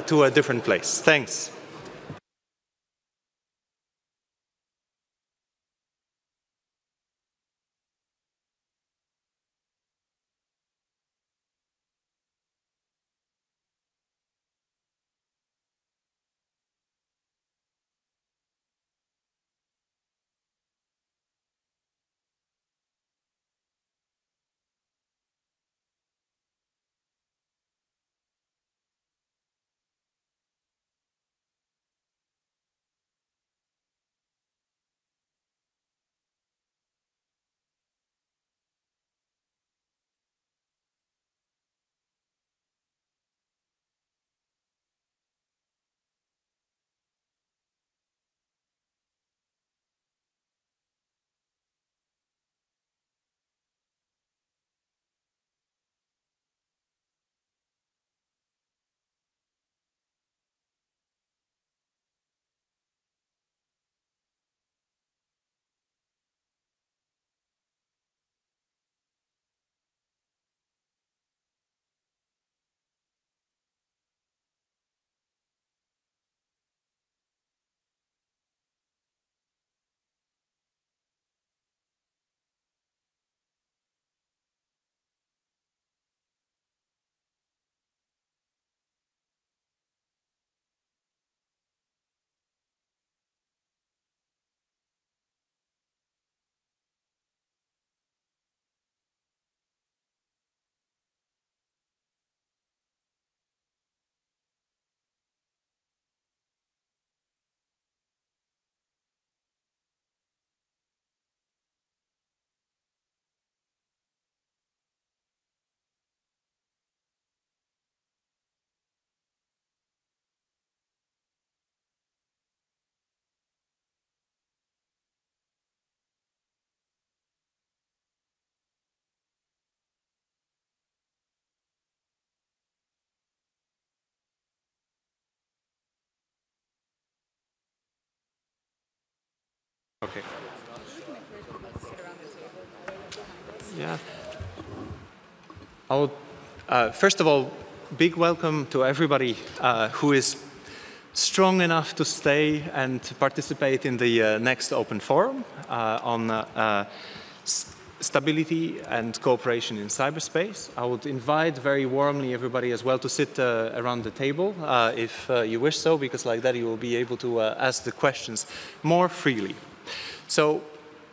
to a different place. Thanks. Yeah. I'll, uh, first of all, big welcome to everybody uh, who is strong enough to stay and participate in the uh, next open forum uh, on uh, uh, stability and cooperation in cyberspace. I would invite very warmly everybody as well to sit around the table if you wish so, because like that you will be able to ask the questions more freely. So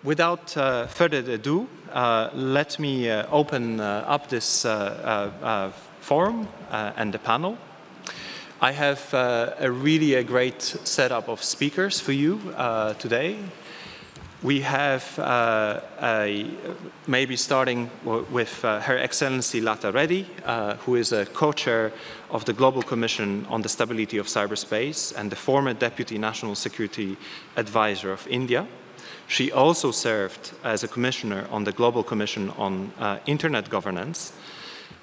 without uh, further ado, uh, let me uh, open uh, up this uh, uh, forum and the panel. I have a really a great setup of speakers for you today. We have a, maybe starting with Her Excellency Lata Reddy, who is a co-chair of the Global Commission on the Stability of Cyberspace and the former Deputy National Security Advisor of India. She also served as a commissioner on the Global Commission on uh, Internet Governance,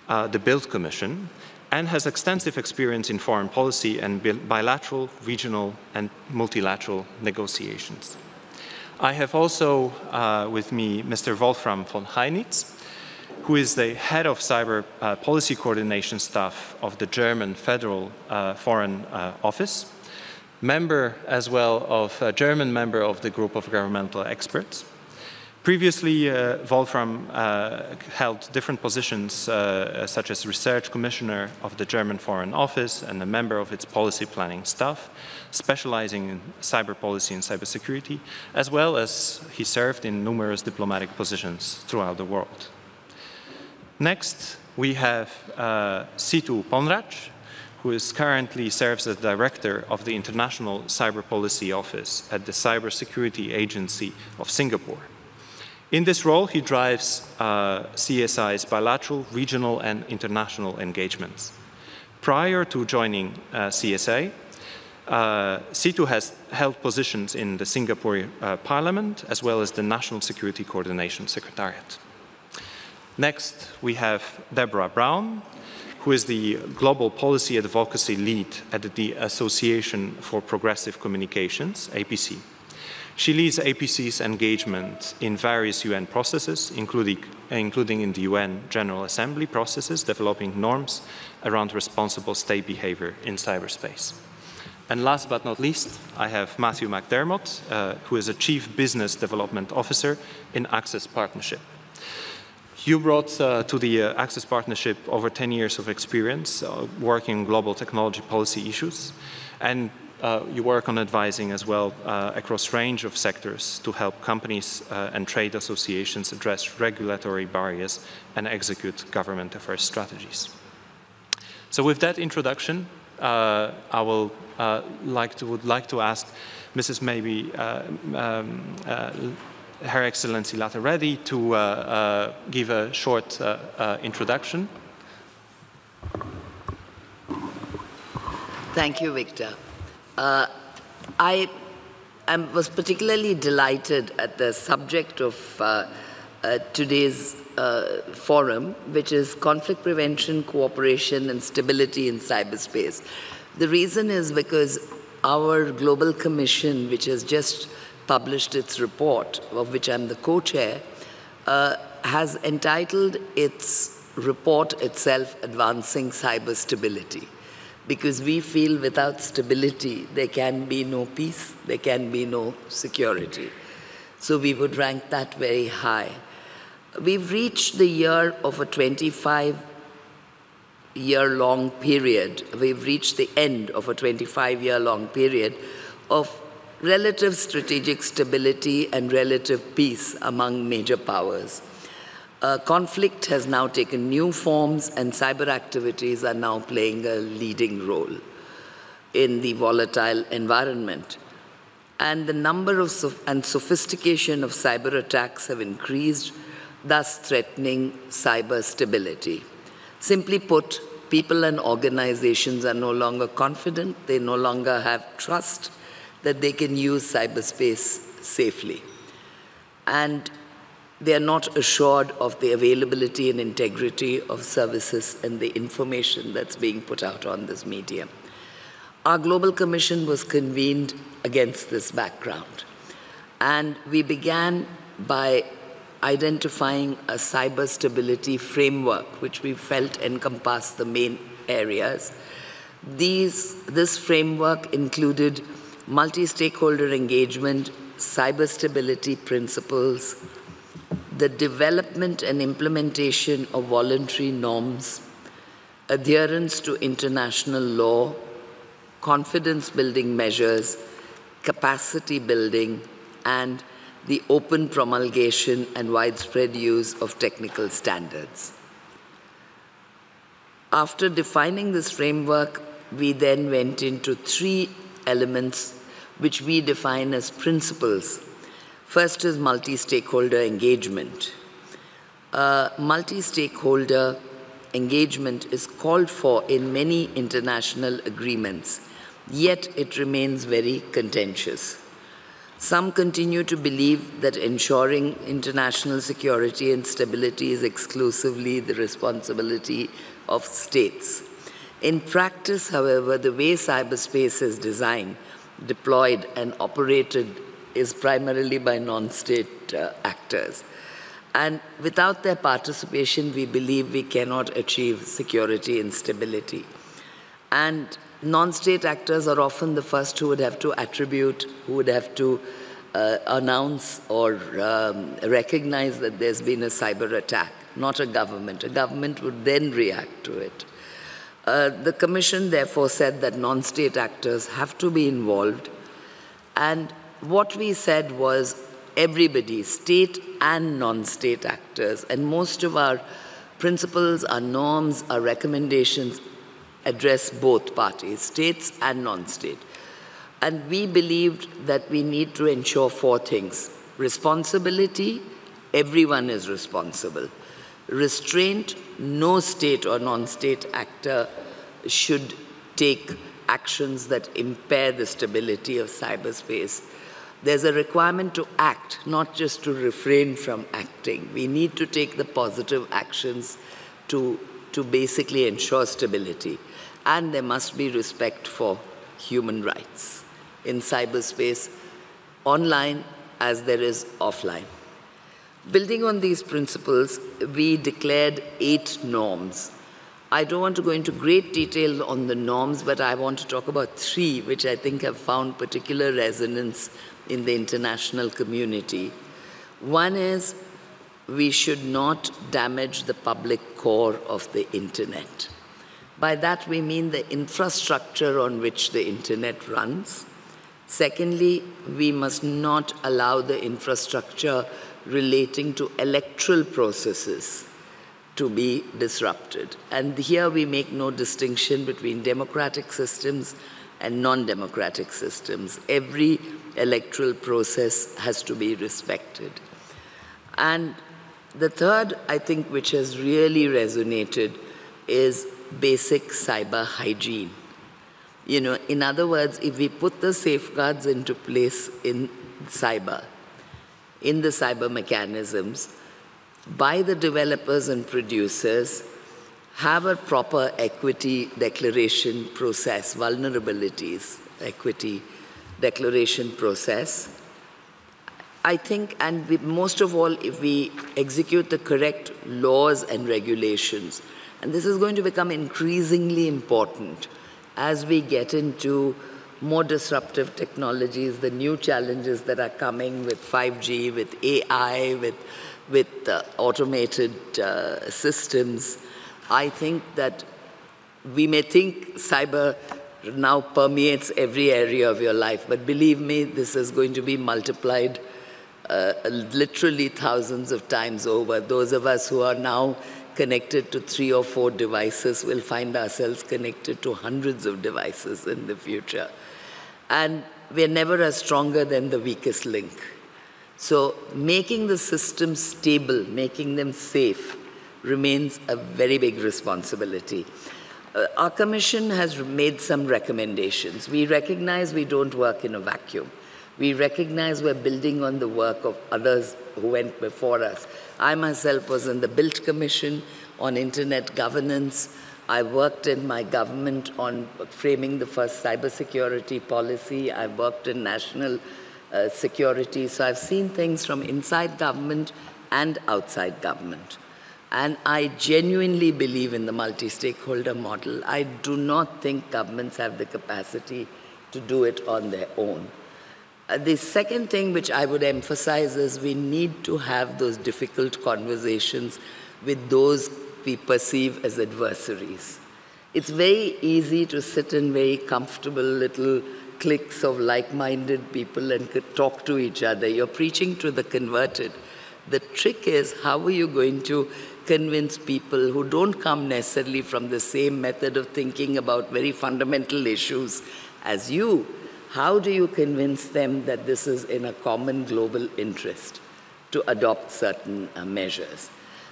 uh, the Bildt Commission, and has extensive experience in foreign policy and bilateral, regional, and multilateral negotiations. I have also uh, with me Mr. Wolfram von Heynitz, who is the head of cyber uh, policy coordination staff of the German Federal uh, Foreign uh, Office member as well of a German member of the group of governmental experts. Previously, uh, Wolfram uh, held different positions uh, such as research commissioner of the German Foreign Office and a member of its policy planning staff, specializing in cyber policy and cybersecurity, as well as he served in numerous diplomatic positions throughout the world. Next, we have uh, Situ Ponraj, who is currently serves as director of the International Cyber Policy Office at the Cybersecurity Agency of Singapore. In this role, he drives uh, CSA's bilateral, regional, and international engagements. Prior to joining uh, CSA, uh, Situ has held positions in the Singapore uh, Parliament as well as the National Security Coordination Secretariat. Next, we have Deborah Brown, who is the Global Policy Advocacy Lead at the Association for Progressive Communications, APC. She leads APC's engagement in various UN processes, including, including in the UN General Assembly processes, developing norms around responsible state behavior in cyberspace. And last but not least, I have Matthew McDermott, uh, who is a Chief Business Development Officer in Access Partnership. You brought uh, to the uh, Access Partnership over 10 years of experience uh, working on global technology policy issues, and uh, you work on advising as well uh, across range of sectors to help companies uh, and trade associations address regulatory barriers and execute government affairs strategies. So with that introduction, I will like to, would like to ask Mrs. Maybe um, Her Excellency Lata Reddy to give a short introduction. Thank you, Victor. Uh, I, I, was particularly delighted at the subject of uh, uh, today's uh, forum, which is conflict prevention, cooperation, and stability in cyberspace. The reason is because our Global Commission, which has just published its report, of which I'm the co-chair, uh, has entitled its report itself Advancing Cyber Stability because we feel without stability, there can be no peace, there can be no security. So we would rank that very high. We've reached the year of a 25 year long period. We've reached the end of a 25 year long period of relative strategic stability and relative peace among major powers. Uh, conflict has now taken new forms and cyber activities are now playing a leading role in the volatile environment. And the number of and sophistication of cyber attacks have increased, thus threatening cyber stability. Simply put, people and organizations are no longer confident, they no longer have trust that they can use cyberspace safely. And they are not assured of the availability and integrity of services and the information that's being put out on this medium. Our Global Commission was convened against this background. And we began by identifying a cyber stability framework, which we felt encompassed the main areas. These, this framework included multi-stakeholder engagement, cyber stability principles, the development and implementation of voluntary norms, adherence to international law, confidence building measures, capacity building, and the open promulgation and widespread use of technical standards. After defining this framework, we then went into three elements which we define as principles First is multi-stakeholder engagement. Uh, multi-stakeholder engagement is called for in many international agreements, yet it remains very contentious. Some continue to believe that ensuring international security and stability is exclusively the responsibility of states. In practice, however, the way cyberspace is designed, deployed, and operated is primarily by non-state uh, actors. And without their participation, we believe we cannot achieve security and stability. And non-state actors are often the first who would have to attribute, who would have to uh, announce or um, recognize that there's been a cyber attack, not a government. A government would then react to it. Uh, the Commission therefore said that non-state actors have to be involved and what we said was everybody, state and non-state actors, and most of our principles, our norms, our recommendations address both parties, states and non-state. And we believed that we need to ensure four things. Responsibility, everyone is responsible. Restraint, no state or non-state actor should take actions that impair the stability of cyberspace there's a requirement to act, not just to refrain from acting. We need to take the positive actions to, to basically ensure stability. And there must be respect for human rights. In cyberspace, online as there is offline. Building on these principles, we declared eight norms. I don't want to go into great detail on the norms, but I want to talk about three, which I think have found particular resonance in the international community. One is we should not damage the public core of the internet. By that we mean the infrastructure on which the internet runs. Secondly, we must not allow the infrastructure relating to electoral processes to be disrupted. And here we make no distinction between democratic systems and non-democratic systems. Every electoral process has to be respected. And the third, I think, which has really resonated is basic cyber hygiene. You know, in other words, if we put the safeguards into place in cyber, in the cyber mechanisms, by the developers and producers, have a proper equity declaration process, vulnerabilities, equity declaration process, I think, and we, most of all, if we execute the correct laws and regulations, and this is going to become increasingly important as we get into more disruptive technologies, the new challenges that are coming with 5G, with AI, with, with uh, automated uh, systems. I think that we may think cyber now permeates every area of your life, but believe me, this is going to be multiplied uh, literally thousands of times over. Those of us who are now connected to three or four devices will find ourselves connected to hundreds of devices in the future. And we're never as stronger than the weakest link. So making the system stable, making them safe, remains a very big responsibility. Uh, our commission has made some recommendations. We recognize we don't work in a vacuum. We recognize we're building on the work of others who went before us. I myself was in the Bildt Commission on Internet governance. I worked in my government on framing the first cybersecurity policy. I worked in national uh, security. So I've seen things from inside government and outside government. And I genuinely believe in the multi-stakeholder model. I do not think governments have the capacity to do it on their own. Uh, the second thing which I would emphasize is we need to have those difficult conversations with those we perceive as adversaries. It's very easy to sit in very comfortable little cliques of like-minded people and talk to each other. You're preaching to the converted. The trick is how are you going to convince people who don't come necessarily from the same method of thinking about very fundamental issues as you how do you convince them that this is in a common global interest to adopt certain uh, measures?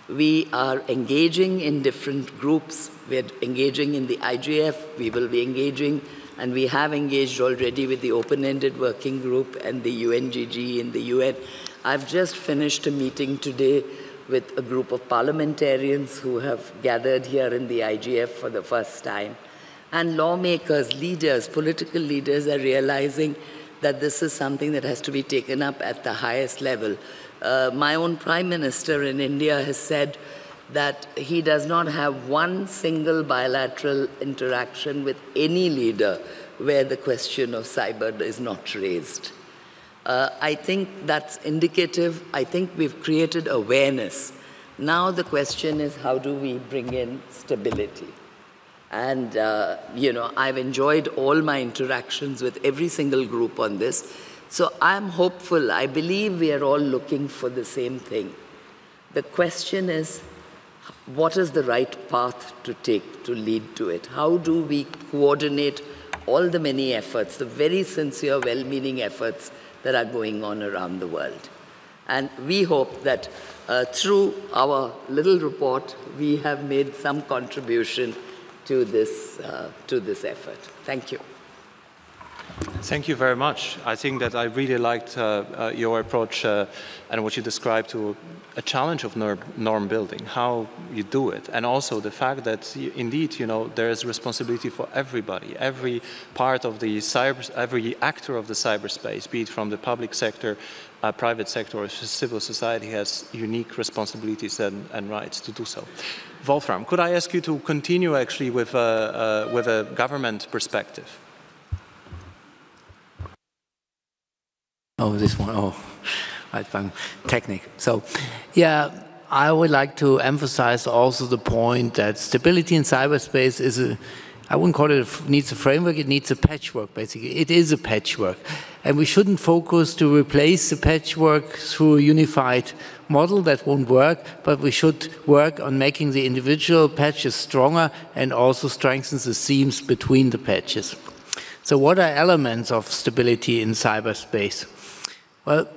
We are engaging in different groups. We're engaging in the IGF. We will be engaging, and we have engaged already with the open-ended working group and the UNGGE in the UN. I've just finished a meeting today with a group of parliamentarians who have gathered here in the IGF for the first time. And lawmakers, leaders, political leaders are realizing that this is something that has to be taken up at the highest level. Uh, my own prime minister in India has said that he does not have one single bilateral interaction with any leader where the question of cyber is not raised. Uh, I think that's indicative. I think we've created awareness. Now the question is how do we bring in stability? And, uh, you know, I've enjoyed all my interactions with every single group on this. So I'm hopeful. I believe we are all looking for the same thing. The question is, what is the right path to take to lead to it? How do we coordinate all the many efforts, the very sincere, well-meaning efforts that are going on around the world? And we hope that uh, through our little report, we have made some contribution to this, uh, to this effort. Thank you. Thank you very much. I think that I really liked uh, uh, your approach uh, and what you described to a challenge of norm, building, how you do it, and also the fact that indeed, you know, there is responsibility for everybody, every part of the cyber, every actor of the cyberspace, be it from the public sector, uh, private sector, or civil society, has unique responsibilities and, and, rights to do so. Wolfram, could I ask you to continue actually with, uh, uh, with a government perspective? Oh, this one. Oh, fine. Technique. So, yeah, I would like to emphasize also the point that stability in cyberspace is a, I wouldn't call it a, needs a framework, it needs a patchwork, basically. It is a patchwork. And we shouldn't focus to replace the patchwork through a unified model that won't work, but we should work on making the individual patches stronger and also strengthen the seams between the patches. So what are elements of stability in cyberspace? Well,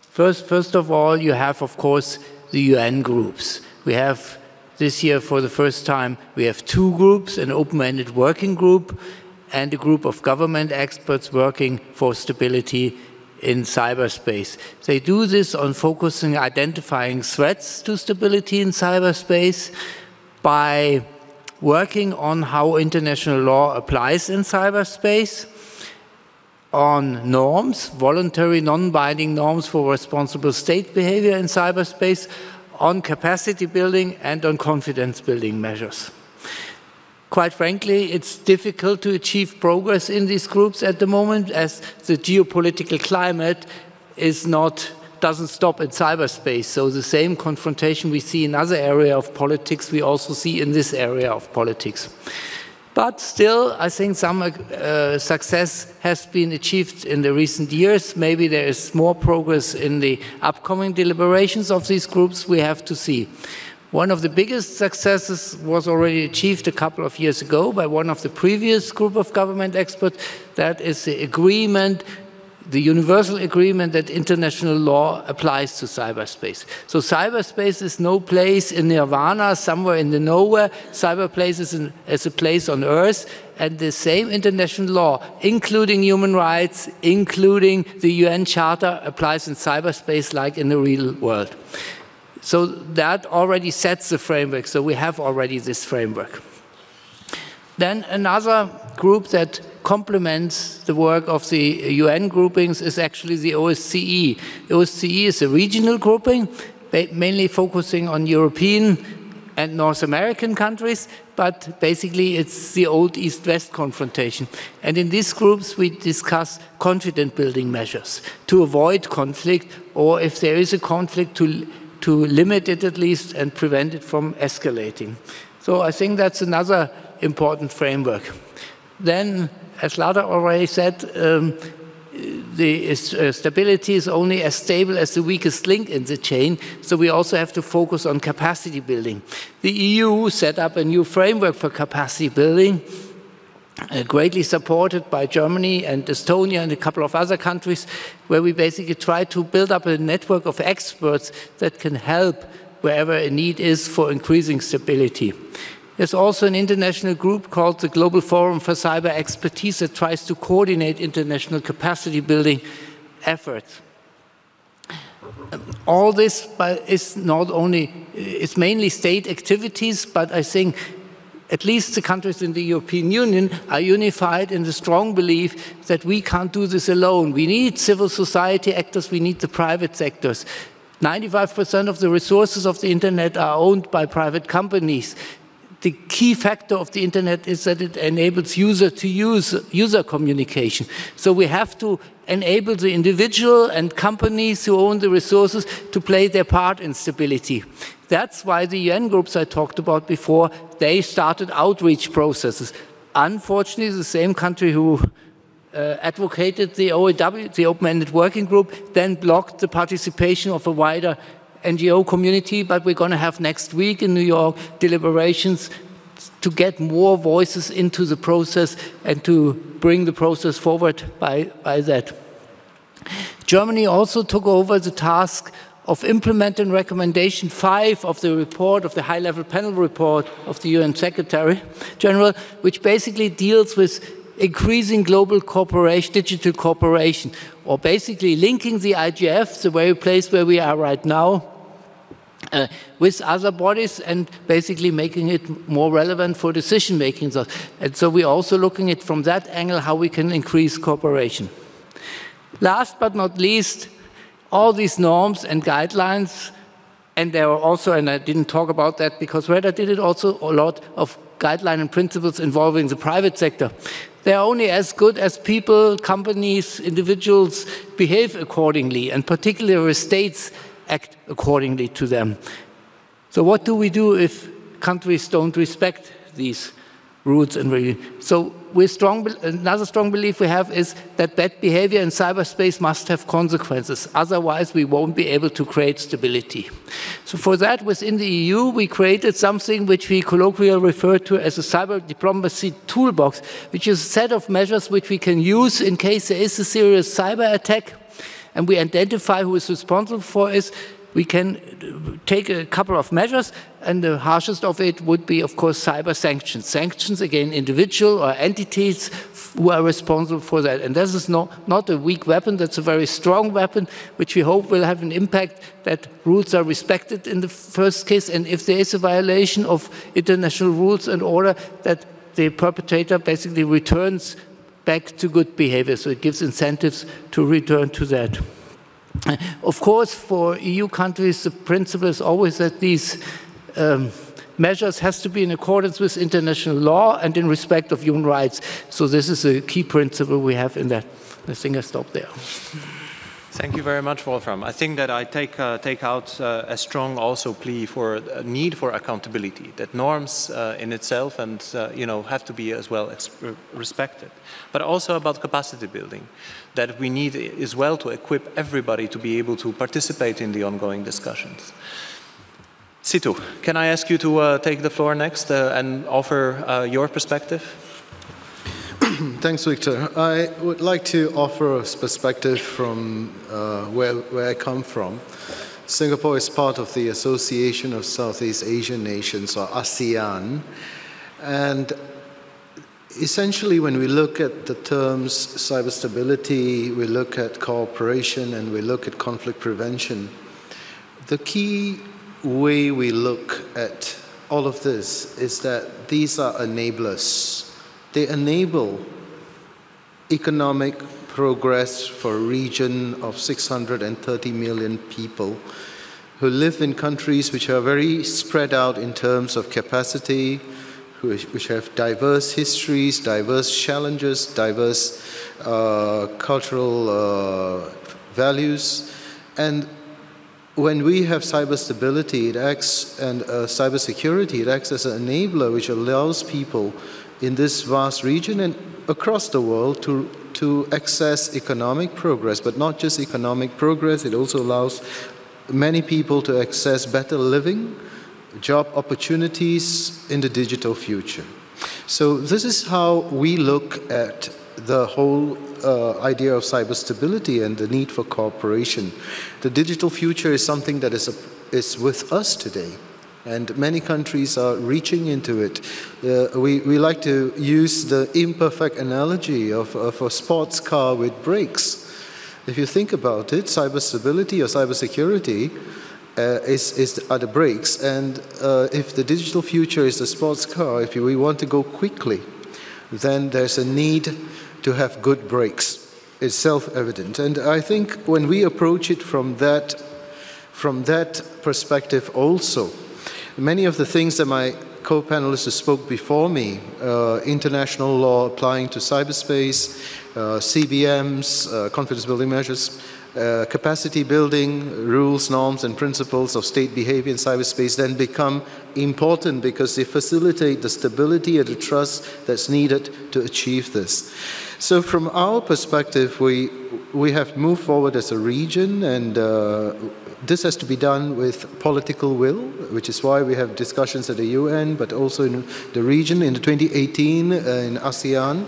first, first of all, you have, of course, the UN groups. We have this year, for the first time, we have two groups, an open-ended working group and a group of government experts working for stability in cyberspace. They do this on focusing, identifying threats to stability in cyberspace by working on how international law applies in cyberspace, on norms, voluntary non-binding norms for responsible state behavior in cyberspace, on capacity building and on confidence building measures. Quite frankly, it's difficult to achieve progress in these groups at the moment as the geopolitical climate is not doesn't stop in cyberspace. So the same confrontation we see in other area of politics, we also see in this area of politics. But still, I think some uh, success has been achieved in the recent years. Maybe there is more progress in the upcoming deliberations of these groups. We have to see. One of the biggest successes was already achieved a couple of years ago by one of the previous group of government experts. That is the agreement the universal agreement that international law applies to cyberspace. So cyberspace is no place in nirvana, somewhere in the nowhere. Cyberspace is, is a place on earth, and the same international law, including human rights, including the UN Charter, applies in cyberspace like in the real world. So that already sets the framework, so we have already this framework. Then another group that complements the work of the UN groupings is actually the OSCE. OSCE is a regional grouping, mainly focusing on European and North American countries, but basically it's the old East-West confrontation. And in these groups we discuss confidence building measures to avoid conflict, or if there is a conflict, to, to limit it at least and prevent it from escalating. So I think that's another important framework. Then as Lata already said, um, the uh, stability is only as stable as the weakest link in the chain, so we also have to focus on capacity building. The EU set up a new framework for capacity building, uh, greatly supported by Germany and Estonia and a couple of other countries, where we basically try to build up a network of experts that can help wherever a need is for increasing stability. There's also an international group called the Global Forum for Cyber Expertise that tries to coordinate international capacity building efforts. All this is not only, it's mainly state activities, but I think at least the countries in the European Union are unified in the strong belief that we can't do this alone. We need civil society actors, we need the private sectors. 95% of the resources of the internet are owned by private companies the key factor of the internet is that it enables user to use user communication. So we have to enable the individual and companies who own the resources to play their part in stability. That's why the UN groups I talked about before, they started outreach processes. Unfortunately, the same country who uh, advocated the OEWG, the open-ended working group, then blocked the participation of a wider NGO community, but we're going to have next week in New York deliberations to get more voices into the process and to bring the process forward by, by that. Germany also took over the task of implementing recommendation five of the report, of the high-level panel report of the UN Secretary General, which basically deals with increasing global cooperation, digital cooperation, or basically linking the IGF, the very place where we are right now, uh, with other bodies and basically making it more relevant for decision making. And so we're also looking at from that angle how we can increase cooperation. Last but not least, all these norms and guidelines, and there are also, and I didn't talk about that because Reda did it also a lot of guideline and principles involving the private sector. They're only as good as people, companies, individuals behave accordingly, and particularly states act accordingly to them. So what do we do if countries don't respect these rules and regulations? So strong, another strong belief we have is that bad behavior in cyberspace must have consequences. Otherwise, we won't be able to create stability. So for that, within the EU, we created something which we colloquially refer to as a cyber diplomacy toolbox, which is a set of measures which we can use in case there is a serious cyber attack and we identify who is responsible for it, we can uh, take a couple of measures, and the harshest of it would be, of course, cyber sanctions. Sanctions against individual or entities who are responsible for that. And this is not, not a weak weapon, that's a very strong weapon, which we hope will have an impact that rules are respected in the first case, and if there is a violation of international rules and order, that the perpetrator basically returns back to good behavior. So it gives incentives to return to that. Of course, for EU countries, the principle is always that these um, measures has to be in accordance with international law and in respect of human rights. So this is a key principle we have in that. I think I stop there. Thank you very much, Wolfram. I think that I take, uh, take out uh, a strong also plea for a need for accountability, that norms uh, in itself and, uh, you know, have to be as well respected. But also about capacity building, that we need as well to equip everybody to be able to participate in the ongoing discussions. Situ, can I ask you to uh, take the floor next uh, and offer your perspective? Thanks, Victor. I would like to offer a perspective from uh, where, where I come from. Singapore is part of the Association of Southeast Asian Nations, or ASEAN. And essentially, when we look at the terms cyber stability, we look at cooperation, and we look at conflict prevention, the key way we look at all of this is that these are enablers they enable economic progress for a region of 630 million people who live in countries which are very spread out in terms of capacity, which have diverse histories, diverse challenges, diverse uh, cultural uh, values. And when we have cyber stability, it acts, and uh, cyber security, it acts as an enabler which allows people in this vast region and across the world to, to access economic progress, but not just economic progress, it also allows many people to access better living, job opportunities in the digital future. So this is how we look at the whole uh, idea of cyber stability and the need for cooperation. The digital future is something that is, a, is with us today and many countries are reaching into it. Uh, we, we like to use the imperfect analogy of, of a sports car with brakes. If you think about it, cyber stability or cyber security uh, is, is, are the brakes. And uh, if the digital future is the sports car, if we want to go quickly, then there's a need to have good brakes. It's self-evident. And I think when we approach it from that, from that perspective also, Many of the things that my co-panelists spoke before me, uh, international law applying to cyberspace, uh, CBMs, uh, confidence building measures, uh, capacity building, rules, norms, and principles of state behavior in cyberspace then become important because they facilitate the stability and the trust that's needed to achieve this. So from our perspective, we, we have moved forward as a region and uh, this has to be done with political will, which is why we have discussions at the UN, but also in the region. In 2018, uh, in ASEAN,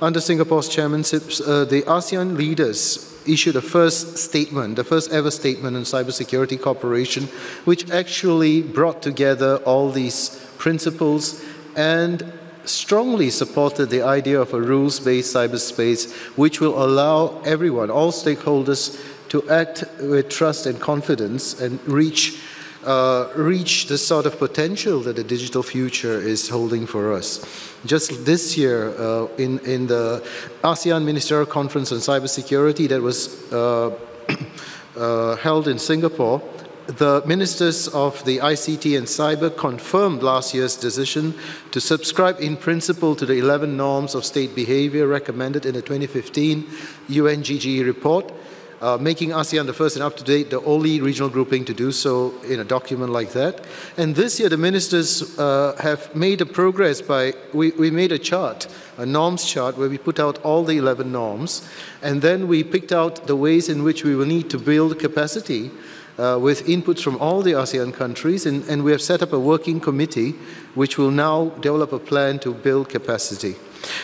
under Singapore's chairmanship, uh, the ASEAN leaders issued a first statement, the first ever statement on cybersecurity cooperation, which actually brought together all these principles and strongly supported the idea of a rules-based cyberspace which will allow everyone, all stakeholders, to act with trust and confidence and reach uh, reach the sort of potential that the digital future is holding for us. Just this year, uh, in, in the ASEAN Ministerial Conference on Cybersecurity that was uh, uh held in Singapore, the ministers of the ICT and cyber confirmed last year's decision to subscribe in principle to the 11 norms of state behavior recommended in the 2015 UNGGE report, uh, making ASEAN the first and up-to-date, the only regional grouping to do so in a document like that. And this year the ministers uh, have made a progress by, we, we made a chart, a norms chart where we put out all the 11 norms, and then we picked out the ways in which we will need to build capacity uh, with inputs from all the ASEAN countries, and, and, we have set up a working committee which will now develop a plan to build capacity.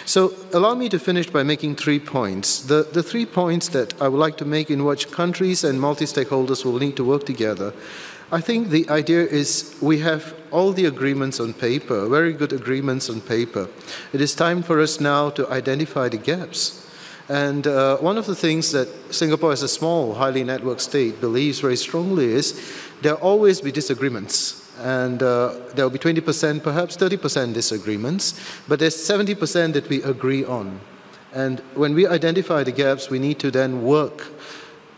So allow me to finish by making three points. The, the three points that I would like to make in which countries and multi-stakeholders will need to work together I think the idea is we have all the agreements on paper, very good agreements on paper. It is time for us now to identify the gaps. And uh, one of the things that Singapore, as a small, highly networked state, believes very strongly is there will always be disagreements. And uh, there will be 20%, perhaps 30% disagreements, but there's 70% that we agree on. And when we identify the gaps, we need to then work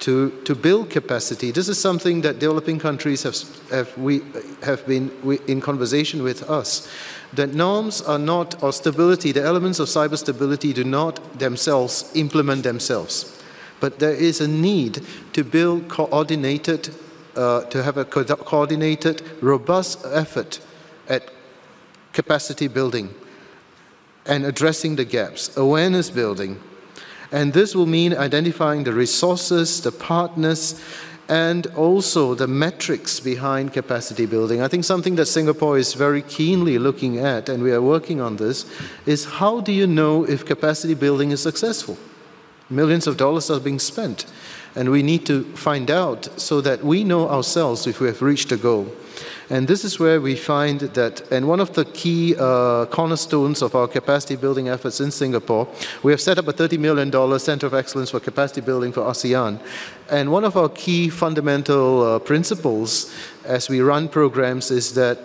to, to build capacity. This is something that developing countries have, have, we, have been in conversation with us. That norms are not, or stability, the elements of cyber stability do not themselves implement themselves. But there is a need to build coordinated, uh, to have a co coordinated, robust effort at capacity building and addressing the gaps, awareness building, and this will mean identifying the resources, the partners, and also the metrics behind capacity building. I think something that Singapore is very keenly looking at, and we are working on this, is how do you know if capacity building is successful? Millions of dollars are being spent, and we need to find out so that we know ourselves if we have reached a goal. And this is where we find that, and one of the key uh, cornerstones of our capacity building efforts in Singapore, we have set up a $30 million Center of Excellence for Capacity Building for ASEAN. And one of our key fundamental uh, principles as we run programs is that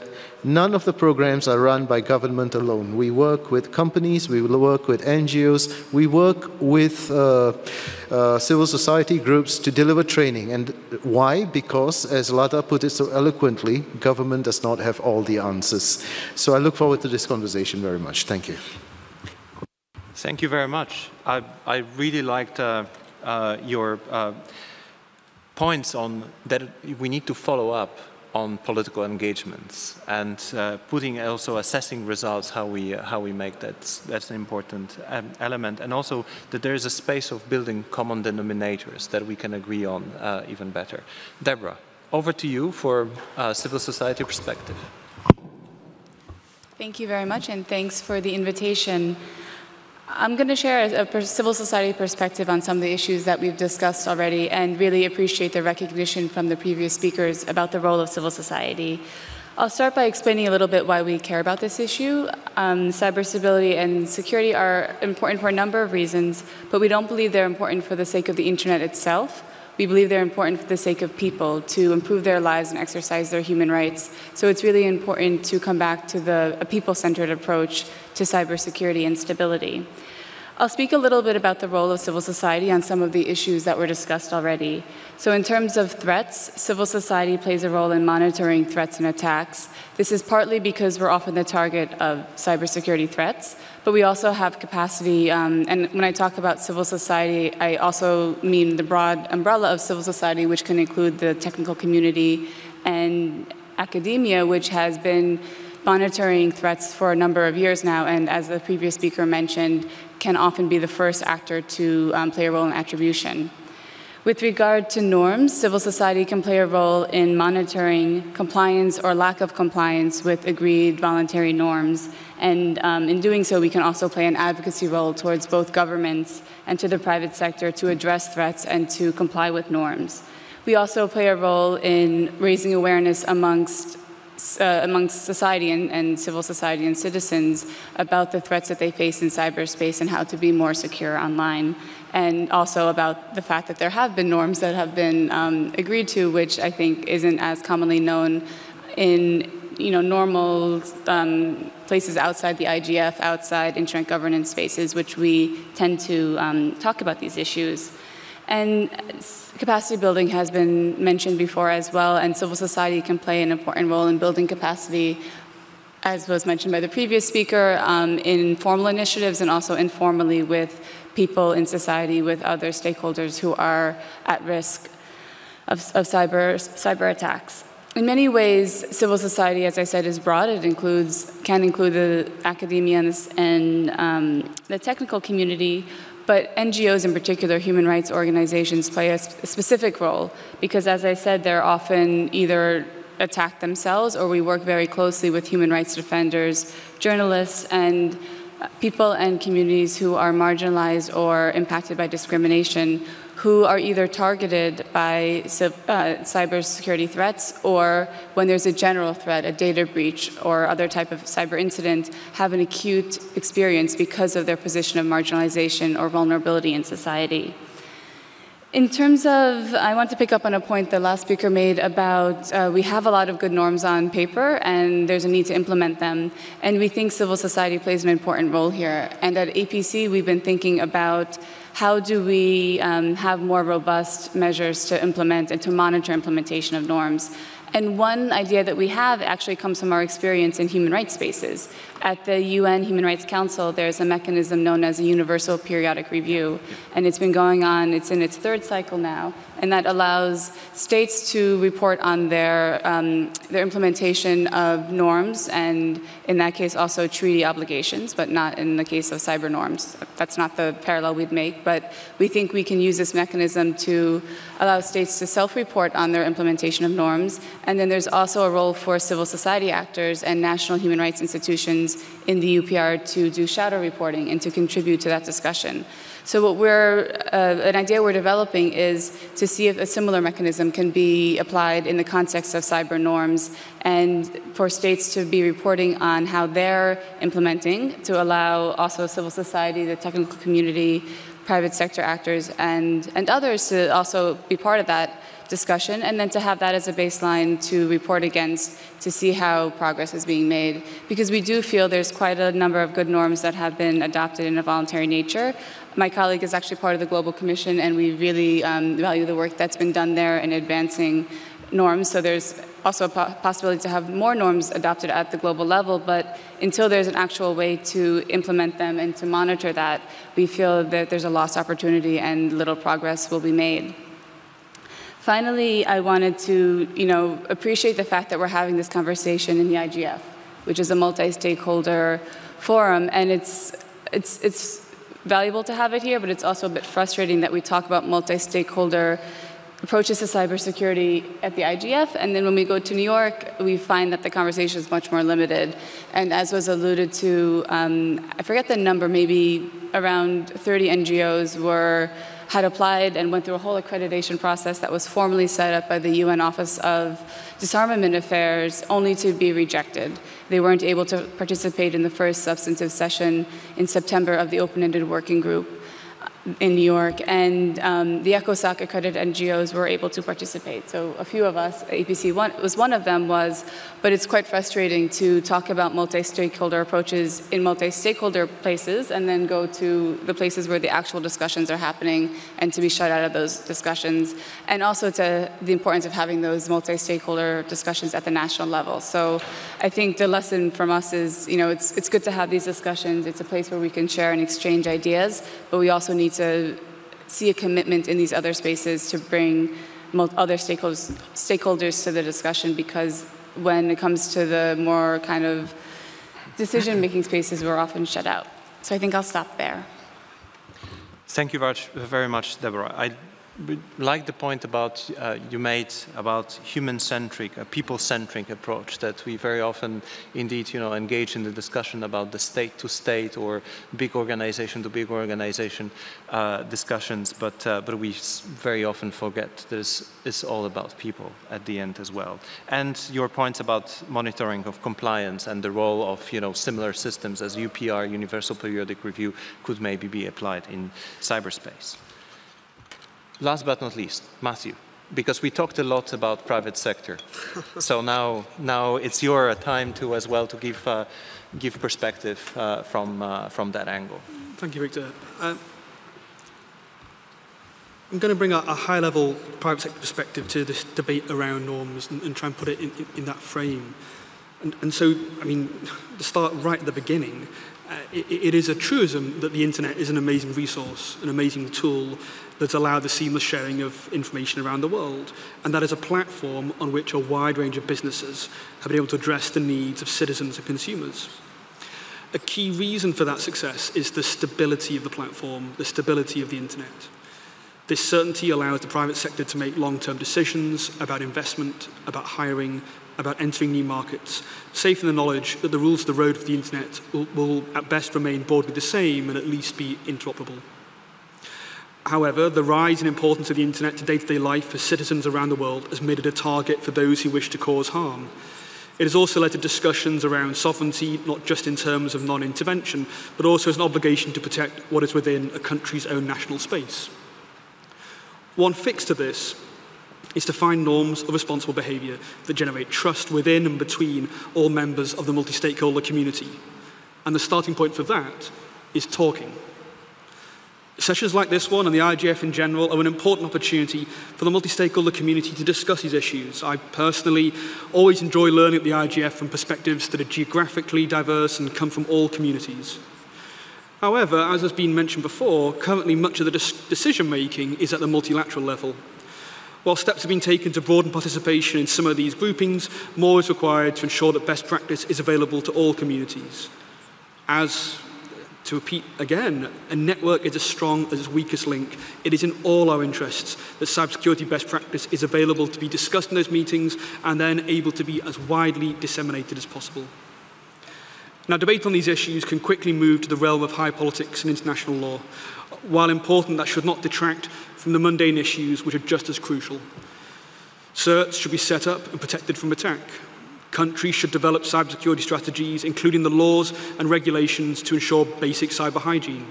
None of the programs are run by government alone. We work with companies, we work with NGOs, we work with uh, uh, civil society groups to deliver training. And why? Because, as Lata put it so eloquently, government does not have all the answers. So I look forward to this conversation very much. Thank you. Thank you very much. I, I really liked uh, uh your uh, points on that we need to follow up on political engagements and uh, putting also assessing results how we uh, how we make that that's an important um, element and also that there is a space of building common denominators that we can agree on uh, even better. Deborah, over to you for uh, civil society perspective. Thank you very much and thanks for the invitation. I'm going to share a, civil society perspective on some of the issues that we've discussed already and really appreciate the recognition from the previous speakers about the role of civil society. I'll start by explaining a little bit why we care about this issue. Um, cybersecurity and security are important for a number of reasons, but we don't believe they're important for the sake of the internet itself. We believe they're important for the sake of people to improve their lives and exercise their human rights. So it's really important to come back to the, a people-centered approach to cybersecurity and stability. I'll speak a little bit about the role of civil society on some of the issues that were discussed already. So in terms of threats, civil society plays a role in monitoring threats and attacks. This is partly because we're often the target of cybersecurity threats, but we also have capacity, um, and when I talk about civil society, I also mean the broad umbrella of civil society, which can include the technical community and academia, which has been monitoring threats for a number of years now, and as the previous speaker mentioned, can often be the first actor to um, play a role in attribution. With regard to norms, civil society can play a role in monitoring compliance or lack of compliance with agreed voluntary norms. And um, in doing so, we can also play an advocacy role towards both governments and to the private sector to address threats and to comply with norms. We also play a role in raising awareness amongst uh, amongst society and, and, civil society and citizens about the threats that they face in cyberspace and how to be more secure online. And also about the fact that there have been norms that have been um, agreed to, which I think isn't as commonly known in you know, normal um, places outside the IGF, outside internet governance spaces, which we tend to um, talk about these issues. And capacity building has been mentioned before as well, and civil society can play an important role in building capacity, as was mentioned by the previous speaker, um, in formal initiatives and also informally with people in society, with other stakeholders who are at risk of, of cyber, cyber attacks. In many ways, civil society, as I said, is broad. It includes, can include the academia and um, the technical community, but NGOs in particular, human rights organizations, play a, a specific role because, as I said, they're often either attacked themselves or we work very closely with human rights defenders, journalists, and people and communities who are marginalized or impacted by discrimination who are either targeted by uh, cybersecurity threats or when there's a general threat, a data breach or other type of cyber incident, have an acute experience because of their position of marginalization or vulnerability in society. In terms of, I want to pick up on a point the last speaker made about uh, we have a lot of good norms on paper and there's a need to implement them. And we think civil society plays an important role here. And at APC, we've been thinking about how do we um, have more robust measures to implement and to monitor implementation of norms? And one idea that we have actually comes from our experience in human rights spaces. At the UN Human Rights Council, there's a mechanism known as a universal periodic review, and it's been going on, it's in its third cycle now, and that allows states to report on their, um, their implementation of norms, and in that case also treaty obligations, but not in the case of cyber norms. That's not the parallel we'd make, but we think we can use this mechanism to allow states to self-report on their implementation of norms, and then there's also a role for civil society actors and national human rights institutions in the UPR to do shadow reporting and to contribute to that discussion. So what we're, uh, an idea we're developing is to see if a similar mechanism can be applied in the context of cyber norms and for states to be reporting on how they're implementing to allow also civil society, the technical community, private sector actors, and, and others to also be part of that discussion, and then to have that as a baseline to report against to see how progress is being made. Because we do feel there's quite a number of good norms that have been adopted in a voluntary nature. My colleague is actually part of the Global Commission, and we really um, value the work that's been done there in advancing norms. So there's also a possibility to have more norms adopted at the global level, but until there's an actual way to implement them and to monitor that, we feel that there's a lost opportunity and little progress will be made. Finally, I wanted to, you know, appreciate the fact that we're having this conversation in the IGF, which is a multi-stakeholder forum, and it's, it's, it's valuable to have it here, but it's also a bit frustrating that we talk about multi-stakeholder approaches to cybersecurity at the IGF, and then when we go to New York, we find that the conversation is much more limited. And as was alluded to, um, I forget the number, maybe around 30 NGOs were had applied and went through a whole accreditation process that was formally set up by the UN Office of Disarmament Affairs only to be rejected. They weren't able to participate in the first substantive session in September of the open-ended working group in New York, and um, the ECOSOC accredited NGOs were able to participate. So a few of us, APC one, was one of them, was, but it's quite frustrating to talk about multi-stakeholder approaches in multi-stakeholder places and then go to the places where the actual discussions are happening and to be shut out of those discussions, and also to the importance of having those multi-stakeholder discussions at the national level. So I think the lesson from us is, you know, it's, it's good to have these discussions. It's a place where we can share and exchange ideas, but we also need to see a commitment in these other spaces to bring other stakeholders, stakeholders to the discussion because when it comes to the more kind of decision-making spaces, we're often shut out. So I think I'll stop there. Thank you very much, Deborah. I like the point about uh, you made about human-centric, a people-centric approach that we very often, indeed, you know, engage in the discussion about the state-to-state or big organization to big organization uh, discussions, but uh, but we very often forget this is all about people at the end as well. And your points about monitoring of compliance and the role of you know similar systems as UPR, Universal Periodic Review, could maybe be applied in cyberspace. Last but not least, Matthew, because we talked a lot about private sector. so now, now it's your time to as well to give, uh, give perspective uh, from, uh, from that angle. Thank you, Victor. Uh, I'm going to bring a, a high-level private sector perspective to this debate around norms and, and try and put it in, in, in that frame. And, and, so, I mean, to start right at the beginning, uh, it, it is a truism that the internet is an amazing resource, an amazing tool that's allowed the seamless sharing of information around the world. And that is a platform on which a wide range of businesses have been able to address the needs of citizens and consumers. A key reason for that success is the stability of the platform, the stability of the internet. This certainty allows the private sector to make long-term decisions about investment, about hiring, about entering new markets, safe in the knowledge that the rules of the road of the internet will, will at best remain broadly the same and at least be interoperable. However, the rise in importance of the internet to day-to-day life for citizens around the world has made it a target for those who wish to cause harm. It has also led to discussions around sovereignty, not just in terms of non-intervention, but also as an obligation to protect what is within a country's own national space. One fix to this is to find norms of responsible behaviour that generate trust within and between all members of the multi-stakeholder community. And the starting point for that is talking. Sessions like this one and the IGF in general are an important opportunity for the multi-stakeholder community to discuss these issues. I personally always enjoy learning at the IGF from perspectives that are geographically diverse and come from all communities. However, as has been mentioned before, currently much of the decision making is at the multilateral level. While steps have been taken to broaden participation in some of these groupings, more is required to ensure that best practice is available to all communities. As to repeat again, a network is as strong as its weakest link. It is in all our interests that cybersecurity best practice is available to be discussed in those meetings and then able to be as widely disseminated as possible. Now, debate on these issues can quickly move to the realm of high politics and international law. While important, that should not detract from the mundane issues which are just as crucial. CERTs should be set up and protected from attack. Countries should develop cybersecurity strategies, including the laws and regulations to ensure basic cyber hygiene.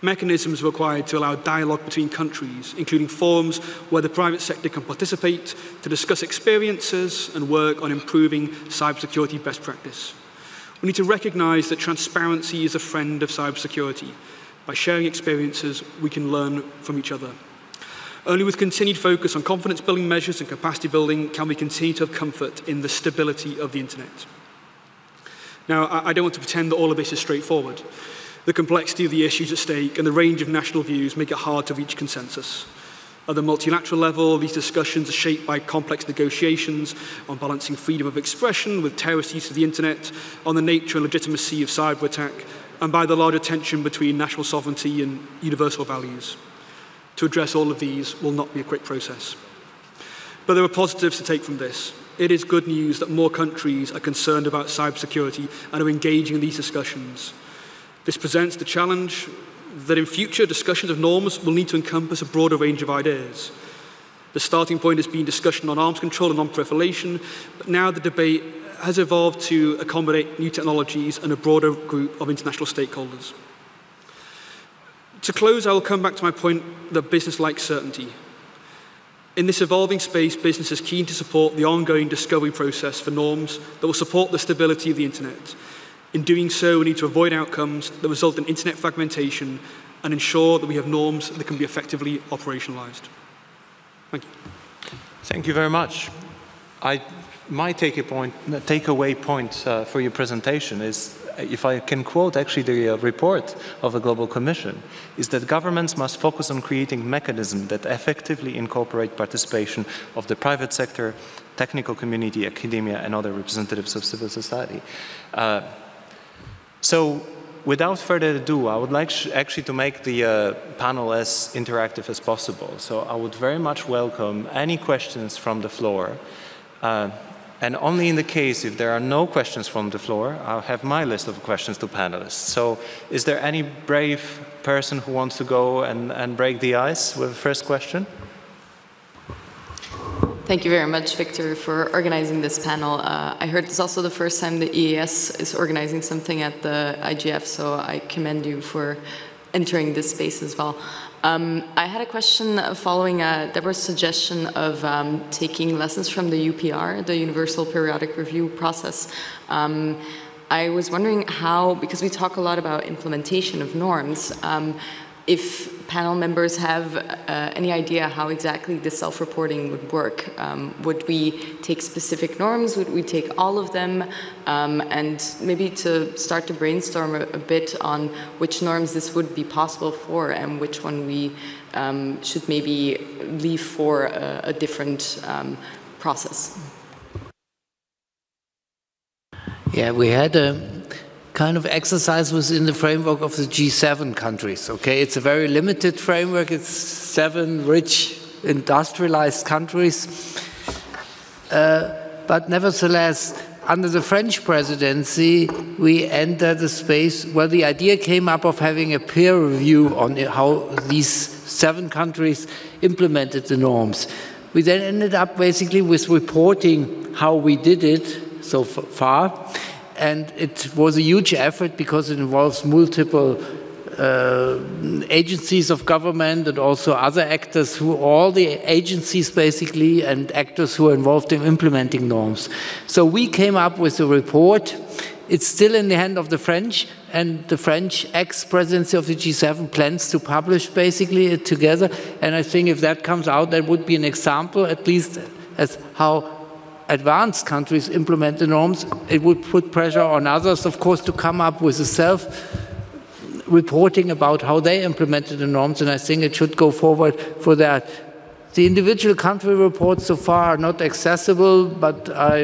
Mechanisms required to allow dialogue between countries, including forums where the private sector can participate to discuss experiences and work on improving cybersecurity best practice. We need to recognize that transparency is a friend of cybersecurity. By sharing experiences, we can learn from each other. Only with continued focus on confidence building measures and capacity building can we continue to have comfort in the stability of the internet. Now, I don't want to pretend that all of this is straightforward. The complexity of the issues at stake and the range of national views make it hard to reach consensus. At the multilateral level, these discussions are shaped by complex negotiations on balancing freedom of expression with terrorist use of the internet, on the nature and legitimacy of cyber attack, and by the larger tension between national sovereignty and universal values. To address all of these will not be a quick process. But there are positives to take from this. It is good news that more countries are concerned about cybersecurity and are engaging in these discussions. This presents the challenge that in future discussions of norms will need to encompass a broader range of ideas. The starting point has been discussion on arms control and non-proliferation, but now the debate has evolved to accommodate new technologies and a broader group of international stakeholders. To close, I will come back to my point that business likes certainty. In this evolving space, business is keen to support the ongoing discovery process for norms that will support the stability of the internet. In doing so, we need to avoid outcomes that result in internet fragmentation and ensure that we have norms that can be effectively operationalized. Thank you. Thank you very much. I, my take point, takeaway point uh, for your presentation is if I can quote actually the uh, report of the Global Commission, is that governments must focus on creating mechanisms that effectively incorporate participation of the private sector, technical community, academia, and other representatives of civil society. Uh, so without further ado, I would like actually to make the uh, panel as interactive as possible. So I would very much welcome any questions from the floor. Uh, and only in the case if there are no questions from the floor, I'll have my list of questions to panelists. So is there any brave person who wants to go and, and break the ice with the first question? Thank you very much, Victor, for organizing this panel. Uh, I heard it's also the first time the EAS is organizing something at the IGF, so I commend you for entering this space as well. Um, I had a question following uh, Deborah's suggestion of um, taking lessons from the UPR, the Universal Periodic Review process. Um, I was wondering how, because we talk a lot about implementation of norms, um, if panel members have uh, any idea how exactly the self-reporting would work. Um, would we take specific norms? Would we take all of them? Um, and maybe to start to brainstorm a, a, bit on which norms this would be possible for and which one we um, should maybe leave for a, a different um, process. Yeah, we had a kind of exercise within the framework of the G7 countries. Okay, it's a very limited framework. It's seven rich industrialized countries. Uh, but nevertheless, under the French presidency, we entered the space where the idea came up of having a peer review on how these seven countries implemented the norms. We then ended up basically with reporting how we did it so far and it was a huge effort because it involves multiple uh, agencies of government and also other actors who all the agencies basically and actors who are involved in implementing norms. So we came up with a report. It's still in the hand of the French and the French ex-presidency of the G7 plans to publish basically it together. And I think if that comes out, that would be an example at least as how advanced countries implement the norms, it would put pressure on others, of course, to come up with a self reporting about how they implemented the norms, and I think it should go forward for that. The individual country reports so far are not accessible, but I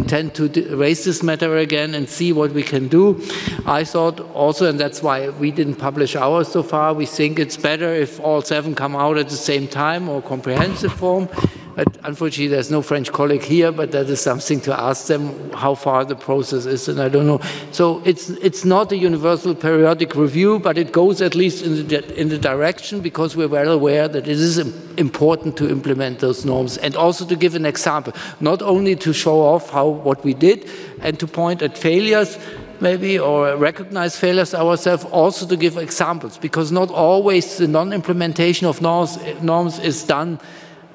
intend to raise this matter again and see what we can do. I thought also, and that's why we didn't publish ours so far, we think it's better if all seven come out at the same time or comprehensive form. Unfortunately, there's no French colleague here, but that is something to ask them how far the process is, and I don't know. So it's, it's not a universal periodic review, but it goes at least in the, in the direction because we're well aware that it is important to implement those norms and also to give an example, not only to show off how what we did and to point at failures, maybe, or recognize failures ourselves, also to give examples, because not always the non-implementation of norms, norms is done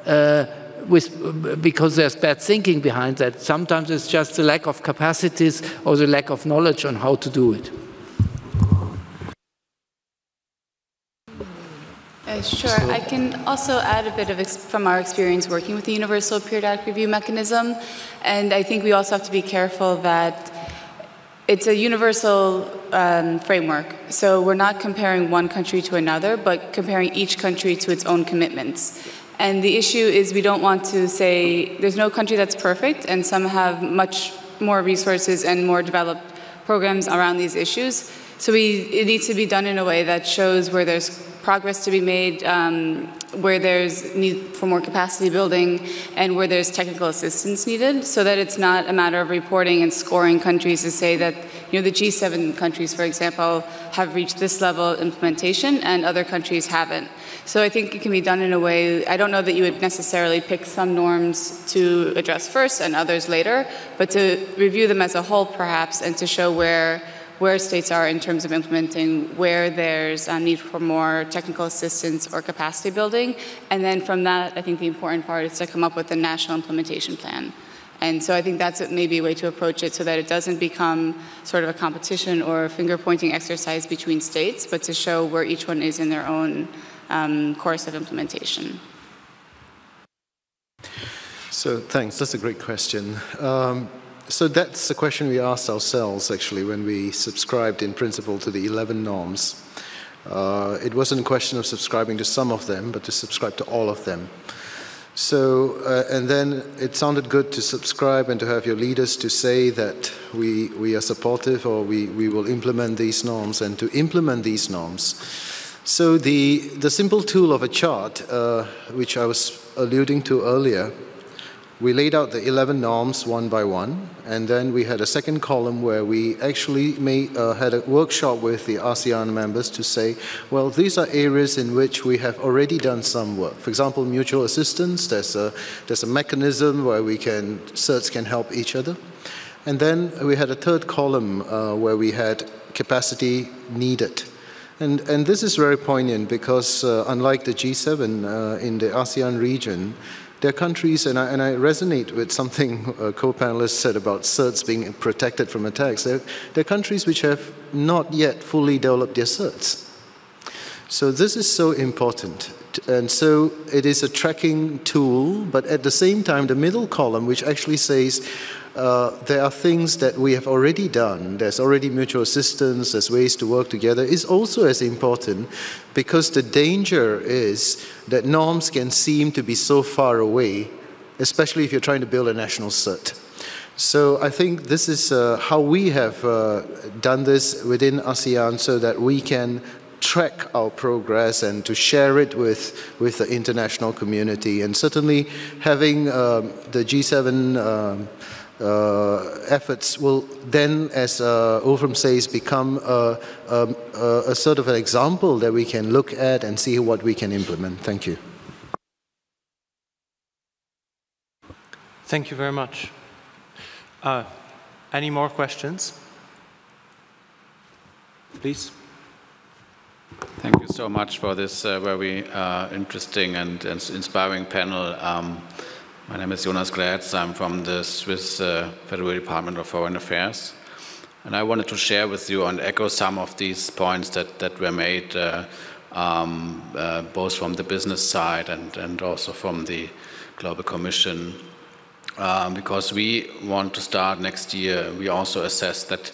uh, with, because there's bad thinking behind that. Sometimes it's just the lack of capacities or the lack of knowledge on how to do it. Uh, sure. I can also add a bit of from our experience working with the Universal Periodic Review mechanism. And I think we also have to be careful that it's a universal um, framework. So we're not comparing one country to another, but comparing each country to its own commitments. And the issue is we don't want to say there's no country that's perfect, and some have much more resources and more developed programs around these issues. So we, it needs to be done in a way that shows where there's progress to be made, um, where there's need for more capacity building, and where there's technical assistance needed, so that it's not a matter of reporting and scoring countries to say that you know the G7 countries, for example, have reached this level of implementation and other countries haven't. So I think it can be done in a way, I don't know that you would necessarily pick some norms to address first and others later, but to review them as a whole perhaps and to show where where states are in terms of implementing, where there's a need for more technical assistance or capacity building. And then from that, I think the important part is to come up with a national implementation plan. And so I think that's maybe a way to approach it so that it doesn't become sort of a competition or a finger pointing exercise between states, but to show where each one is in their own um, course of implementation? So thanks, that's a great question. Um, so that's a question we asked ourselves actually when we subscribed in principle to the 11 norms. Uh, it wasn't a question of subscribing to some of them, but to subscribe to all of them. So, uh, and then it sounded good to subscribe and to have your leaders to say that we, we are supportive or we, we will implement these norms and to implement these norms. So the, the simple tool of a chart, uh, which I was alluding to earlier, we laid out the 11 norms one by one, and then we had a second column where we actually made, uh, had a workshop with the ASEAN members to say, well, these are areas in which we have already done some work. For example, mutual assistance, there's a, there's a mechanism where we can, CERTs can help each other. And then we had a third column uh, where we had capacity needed. And, and this is very poignant because uh, unlike the G7 uh, in the ASEAN region, there are countries, and I, and I resonate with something a co-panelist said about CERTs being protected from attacks. There, there, are countries which have not yet fully developed their CERTs. So this is so important. And so it is a tracking tool, but at the same time, the middle column, which actually says uh, there are things that we have already done, there's already mutual assistance, there's ways to work together, is also as important because the danger is that norms can seem to be so far away, especially if you're trying to build a national CERT. So I think this is uh, how we have uh, done this within ASEAN so that we can track our progress and to share it with, with the international community. And certainly having um, the G7 um, uh, efforts will then, as uh, Wolfram says, become a, a, a, sort of an example that we can look at and see what we can implement. Thank you. Thank you very much. Uh, any more questions? Please. Thank you so much for this uh, very uh, interesting and, and, inspiring panel. Um, my name is Jonas Grätz. I'm from the Swiss uh, Federal Department of Foreign Affairs. And I wanted to share with you and echo some of these points that, that were made uh, um, uh, both from the business side and, and also from the Global Commission. Um, because we want to start next year, we also assess that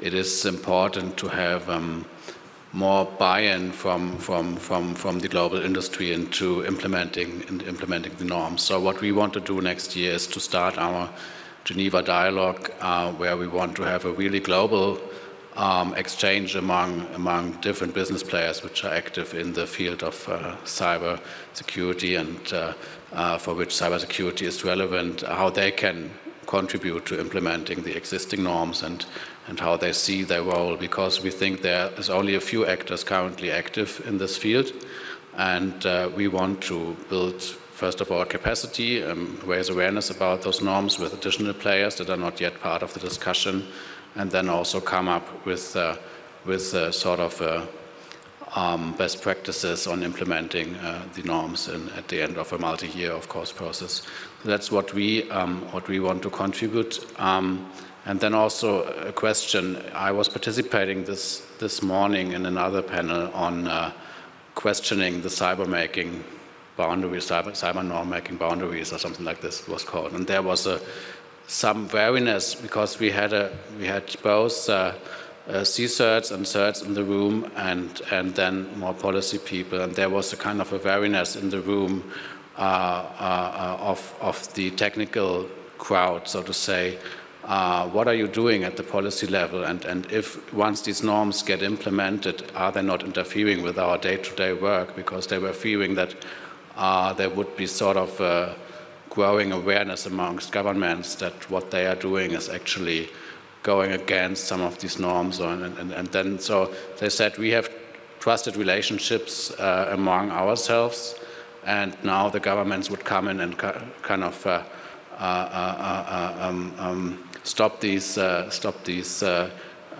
it is important to have um, more buy-in from, from, from, from the global industry into implementing, implementing the norms. So what we want to do next year is to start our Geneva dialogue uh, where we want to have a really global um, exchange among, among different business players which are active in the field of uh, cyber security and uh, uh for which cyber security is relevant, how they can contribute to implementing the existing norms and and how they see their role because we think there is only a few actors currently active in this field and uh, we want to build first of all capacity, um, raise awareness about those norms with additional players that are not yet part of the discussion and then also come up with, uh, with uh, sort of uh, um, best practices on implementing uh, the norms in, at the end of a multi-year, of course, process. So that's what we, um, what we want to contribute. And then also a question, I was participating this, this morning in another panel on uh, questioning the cyber making boundaries, cyber, cyber norm making boundaries or something like this was called. And there was a, some wariness because we had, a, we had both uh, uh, CSIRTs and CERTs in the room and, and then more policy people. And there was a kind of a wariness in the room uh, uh, of, of the technical crowd, so to say, uh, what are you doing at the policy level? And, and if once these norms get implemented, are they not interfering with our day-to-day -day work? Because they were fearing that uh, there would be sort of a growing awareness amongst governments that what they are doing is actually going against some of these norms. And, and, and then so they said we have trusted relationships uh, among ourselves, and now the governments would come in and kind of uh, uh, uh, uh um, um, stop these, uh, stop these uh,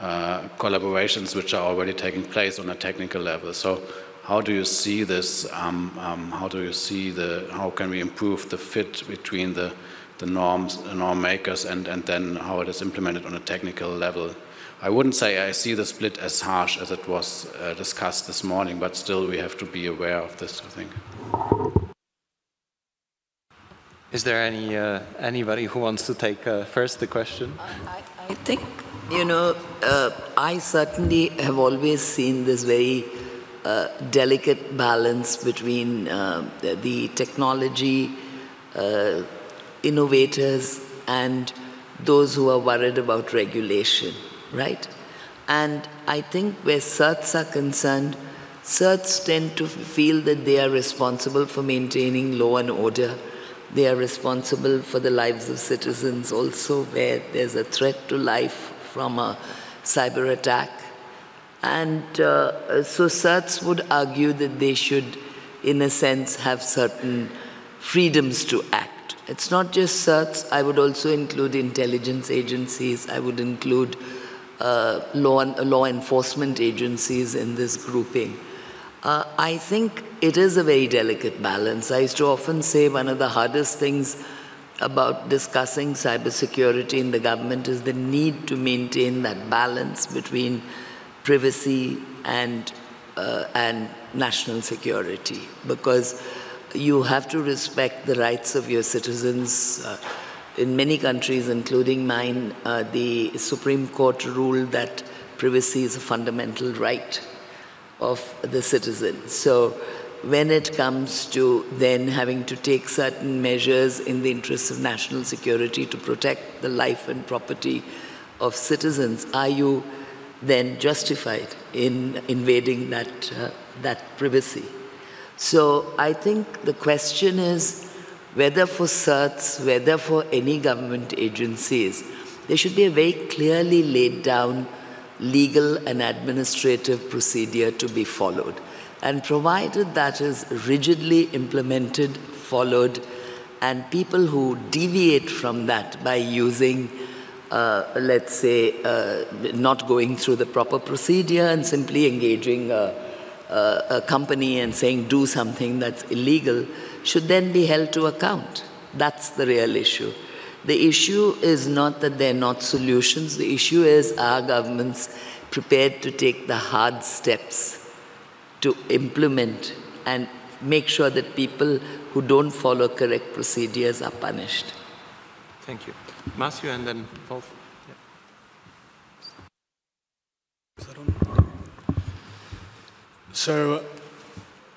uh, collaborations which are already taking place on a technical level. So how do you see this? Um, um, how do you see the, how can we improve the fit between the, the norms, the norm makers and, and then how it is implemented on a technical level? I wouldn't say I see the split as harsh as it was uh, discussed this morning, but still we have to be aware of this, I think. Is there any uh, anybody who wants to take uh, first the question? I, I think, you know, uh, I certainly have always seen this very uh, delicate balance between uh, the, the, technology innovators and those who are worried about regulation, right? And I think where CERTs are concerned, CERTs tend to feel that they are responsible for maintaining law and order. They are responsible for the lives of citizens also, where there's a threat to life from a cyber attack. And uh, so CERTs would argue that they should, in a sense, have certain freedoms to act. It's not just CERTs, I would also include intelligence agencies, I would include uh, law, law enforcement agencies in this grouping. Uh, I think it is a very delicate balance. I used to often say one of the hardest things about discussing cybersecurity in the government is the need to maintain that balance between privacy and, uh, and national security because you have to respect the rights of your citizens. Uh, in many countries, including mine, uh, the Supreme Court ruled that privacy is a fundamental right of the citizen. So when it comes to then having to take certain measures in the interests of national security to protect the life and property of citizens, are you then justified in invading that, uh, that privacy? So I think the question is whether for CERTs, whether for any government agencies, there should be a very clearly laid down legal and administrative procedure to be followed. And provided that is rigidly implemented, followed, and people who deviate from that by using, uh, let's say, uh, not going through the proper procedure and simply engaging a, a, a company and saying do something that's illegal, should then be held to account. That's the real issue. The issue is not that they're not solutions. The issue is our governments prepared to take the hard steps to implement and make sure that people who don't follow correct procedures are punished. Thank you. Matthew and then Wolf. So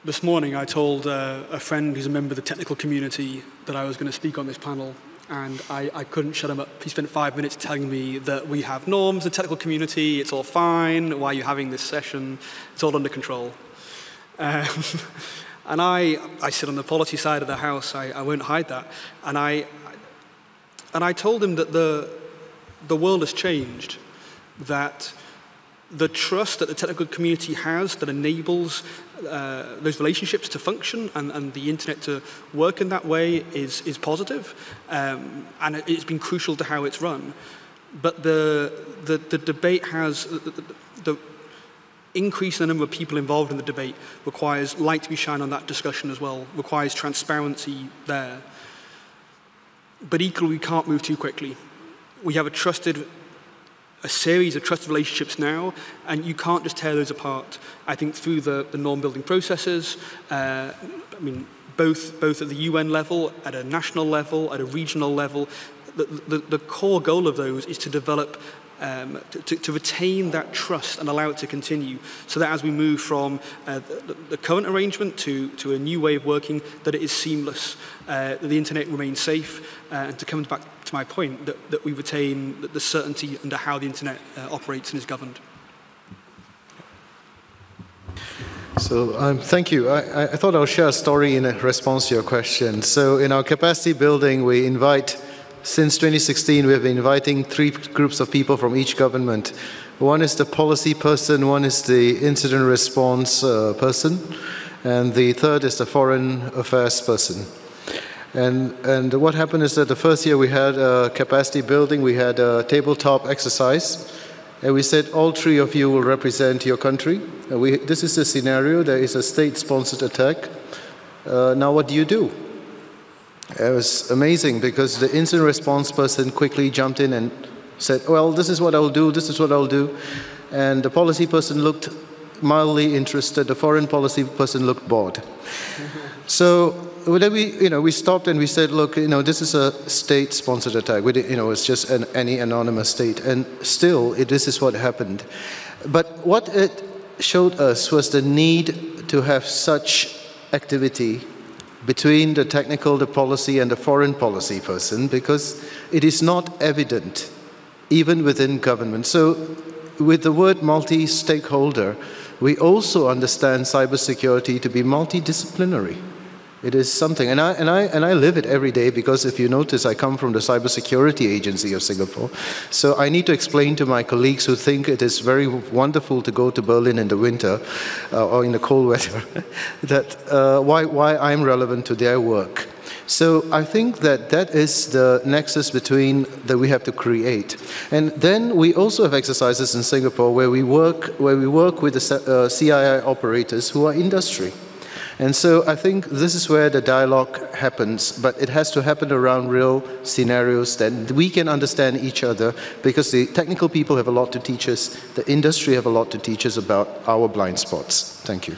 this morning I told uh, a friend who's a member of the technical community that I was going to speak on this panel and I, I couldn't shut him up. He spent five minutes telling me that we have norms, the technical community, it's all fine, why are you having this session, it's all under control. Um, and I, I sit on the policy side of the house, I, I won't hide that, and I, and I told him that the, the world has changed, that the trust that the technical community has that enables uh, those relationships to function and, and the internet to work in that way is, is positive. Um, and it's been crucial to how it's run. But the, the, the debate has, the, the increase in the number of people involved in the debate requires light to be shined on that discussion as well, requires transparency there. But equally, we can't move too quickly. We have a trusted a series of trusted relationships now, and you can't just tear those apart. I think through the, the norm building processes, uh, I mean, both, both at the UN level, at a national level, at a regional level, the, the, the core goal of those is to develop um, to, to, retain that trust and allow it to continue so that as we move from uh, the, the, current arrangement to, to a new way of working, that it is seamless, uh, that the internet remains safe, uh, and to come back to my point, that, that we retain the, certainty under how the internet uh, operates and is governed. So um, thank you. I, I thought I'll share a story in response to your question. So in our capacity building, we invite since 2016, we have been inviting three groups of people from each government. One is the policy person, one is the incident response uh, person, and the third is the foreign affairs person. And, and what happened is that the first year we had a capacity building, we had a tabletop exercise, and we said all three of you will represent your country. We, this is the scenario, there is a state-sponsored attack. Uh, now what do you do? It was amazing because the incident response person quickly jumped in and said, Well, this is what I'll do, this is what I'll do. And the policy person looked mildly interested, the foreign policy person looked bored. so then we, you know, we stopped and we said, look, you know, this is a state-sponsored attack. We you know, it's just an, any anonymous state. And still, it, this is what happened. But what it showed us was the need to have such activity between the technical, the policy, and the foreign policy person because it is not evident, even within government. So, with the word multi stakeholder, we also understand cybersecurity to be multidisciplinary. It is something, and I, and, I, and I live it every day because if you notice, I come from the Cybersecurity Agency of Singapore. So I need to explain to my colleagues who think it is very wonderful to go to Berlin in the winter uh, or in the cold weather that uh, why, why I'm relevant to their work. So I think that that is the nexus between that we have to create. And then we also have exercises in Singapore where we work, where we work with the uh, CII operators who are industry. And so I think this is where the dialogue happens, but it has to happen around real scenarios that we can understand each other because the technical people have a lot to teach us, the industry have a lot to teach us about our blind spots. Thank you.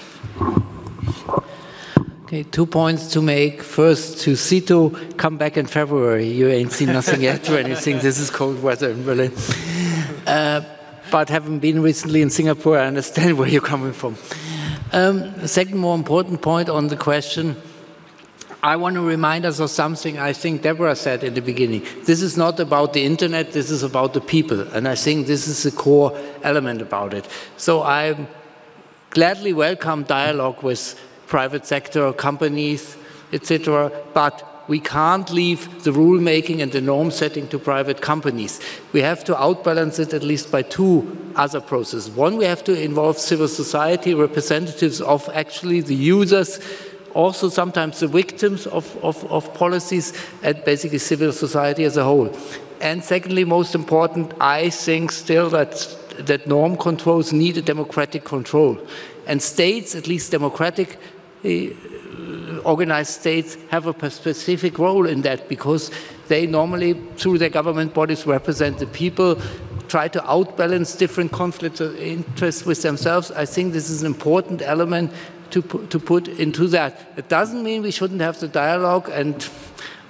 Okay, two points to make. First, to Sito, come back in February. You ain't seen nothing yet or anything. This is cold weather in Berlin. Uh, but having been recently in Singapore, I understand where you're coming from. Um, second more important point on the question, I want to remind us of something I think Deborah said in the beginning. This is not about the internet, this is about the people. And I think this is the core element about it. So I gladly welcome dialogue with private sector companies, etc. But we can't leave the rulemaking and the norm setting to private companies. We have to outbalance it at least by two other processes. One, we have to involve civil society representatives of actually the users, also sometimes the victims of, of, of policies, and basically civil society as a whole. And secondly, most important, I think still that that norm controls need a democratic control. And states, at least democratic, eh, organized states have a specific role in that because they normally, through their government bodies, represent the people, try to outbalance different conflicts of interest with themselves. I think this is an important element to, to put into that. It doesn't mean we shouldn't have the dialogue and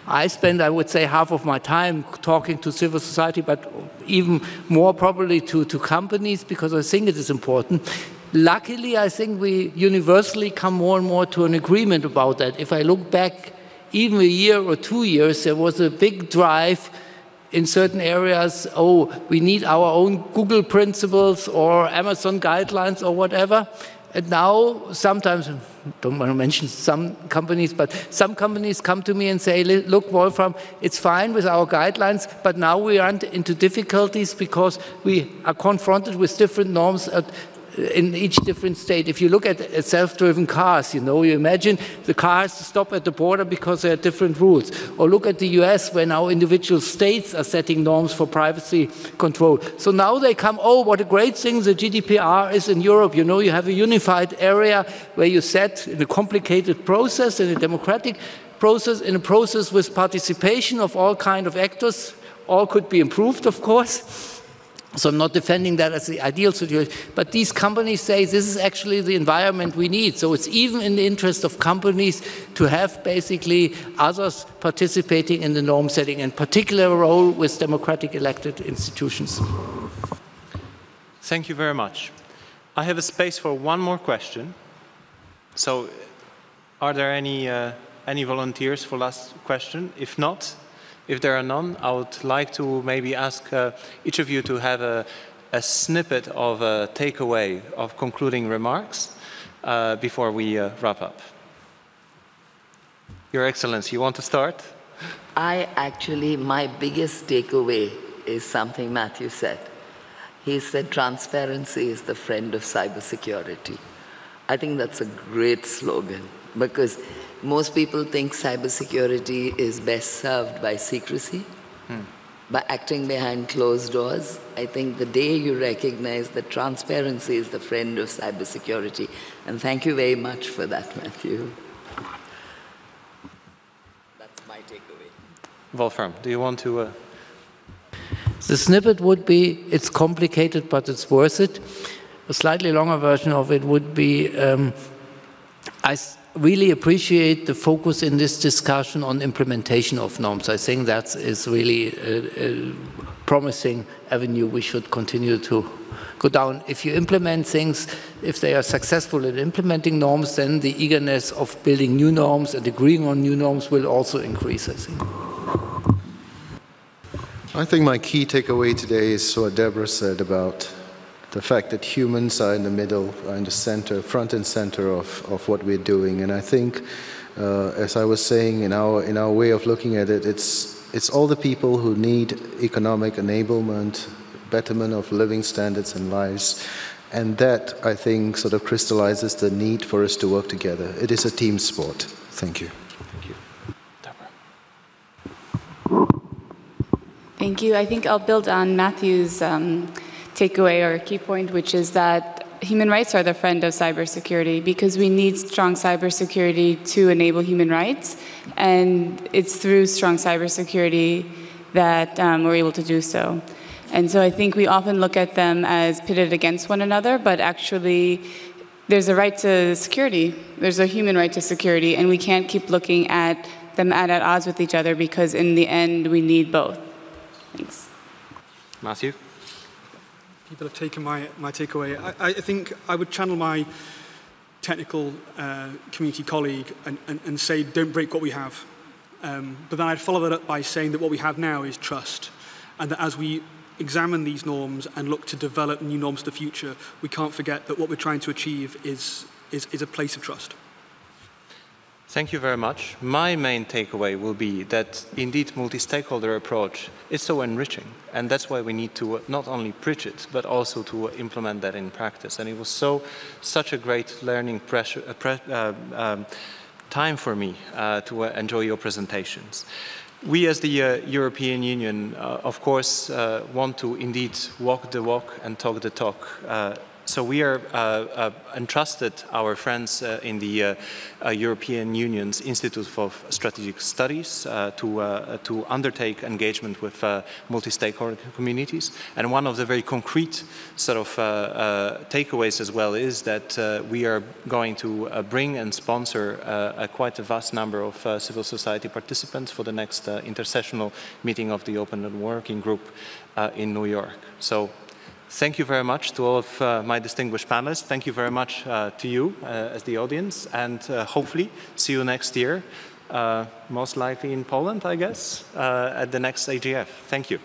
I spend, I would say, half of my time talking to civil society, but even more probably to, to companies because I think it is important. Luckily, I think we universally come more and more to an agreement about that. If I look back even a year or two years, there was a big drive in certain areas, oh, we need our own Google principles or Amazon guidelines or whatever. And now, sometimes, don't want to mention some companies, but some companies come to me and say, look, Wolfram, it's fine with our guidelines, but now we run into difficulties because we are confronted with different norms at in each different state. If you look at self-driven cars, you know, you imagine the cars stop at the border because there are different rules. Or look at the US where now individual states are setting norms for privacy control. So now they come, oh, what a great thing the GDPR is in Europe. You know, you have a unified area where you set in a complicated process, in a democratic process, in a process with participation of all kind of actors. All could be improved, of course so I'm not defending that as the ideal situation, but these companies say this is actually the environment we need. So it's even in the interest of companies to have basically others participating in the norm setting, and particular role with democratic elected institutions. Thank you very much. I have a space for one more question. So are there any, uh, any volunteers for last question? If not, if there are none, I would like to maybe ask uh, each of you to have a, a, snippet of a takeaway of concluding remarks uh, before we uh, wrap up. Your Excellency, you want to start? I actually, my biggest takeaway is something Matthew said. He said transparency is the friend of cybersecurity. I think that's a great slogan because most people think cybersecurity is best served by secrecy, hmm. by acting behind closed doors. I think the day you recognize that transparency is the friend of cybersecurity, and thank you very much for that, Matthew. That's my takeaway. Wolfram, do you want to? Uh... The snippet would be it's complicated, but it's worth it. A slightly longer version of it would be um, I really appreciate the focus in this discussion on implementation of norms. I think that is really a, uh, promising avenue we should continue to go down. If you implement things, if they are successful in implementing norms, then the eagerness of building new norms and agreeing on new norms will also increase, I think. I think my key takeaway today is what Deborah said about the fact that humans are in the middle, are in the center, front and center of, of what we're doing. And I think, uh, as I was saying, in our, in our way of looking at it, it's, it's all the people who need economic enablement, betterment of living standards and lives. And that, I think, sort of crystallizes the need for us to work together. It is a team sport. Thank you. Thank you. Deborah. Thank you. I think I'll build on Matthew's um, takeaway or key point, which is that human rights are the friend of cybersecurity because we need strong cybersecurity to enable human rights. And it's through strong cybersecurity that um, we're able to do so. And so I think we often look at them as pitted against one another, but actually there's a right to security. There's a human right to security, and we can't keep looking at them at, at odds with each other because in the end we need both. Thanks. Matthew? People have taken my, my takeaway. I, I think I would channel my technical uh, community colleague and, and, and say, don't break what we have. Um, but then I'd follow that up by saying that what we have now is trust. And that as we examine these norms and look to develop new norms for the future, we can't forget that what we're trying to achieve is, is, is a place of trust. Thank you very much. My main takeaway will be that indeed multi-stakeholder approach is so enriching and that's why we need to not only preach it but also to implement that in practice and it was so such a great learning pressure, uh, pre uh, um, time for me uh, to uh, enjoy your presentations. We as the uh, European Union, uh, of course, want to indeed walk the walk and talk the talk. Uh, so we are uh, uh, entrusted our friends uh, in the uh, uh, European Union's Institute for Strategic Studies to, to undertake engagement with multi-stakeholder communities. And one of the very concrete sort of takeaways as well is that we are going to bring and sponsor a quite a vast number of civil society participants for the next uh, intersessional meeting of the Open Working Group uh, in New York. So thank you very much to all of uh, my distinguished panelists. Thank you very much uh, to you uh, as the audience and uh, hopefully see you next year, most likely in Poland, I guess, at the next IGF. Thank you.